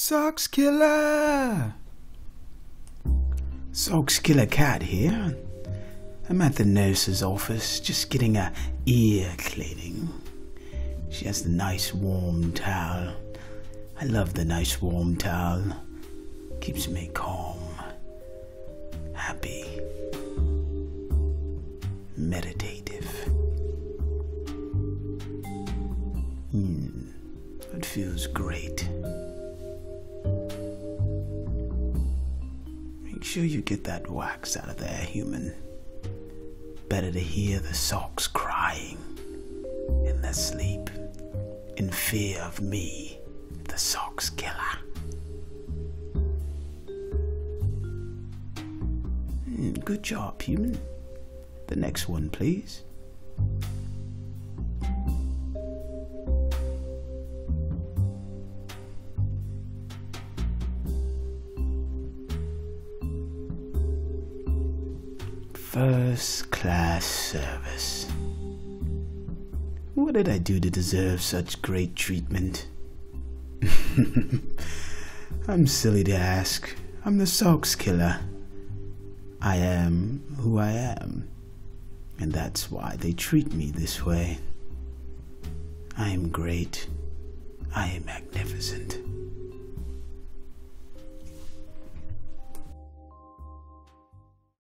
Socks Killer! Socks Killer Cat here. I'm at the nurse's office just getting a ear cleaning. She has the nice warm towel. I love the nice warm towel. Keeps me calm, happy, meditative. Hmm, it feels great. Make sure you get that wax out of there, human. Better to hear the socks crying in their sleep, in fear of me, the socks killer. Hmm, good job, human. The next one, please. First class service. What did I do to deserve such great treatment? I'm silly to ask. I'm the Socks Killer. I am who I am. And that's why they treat me this way. I am great. I am magnificent.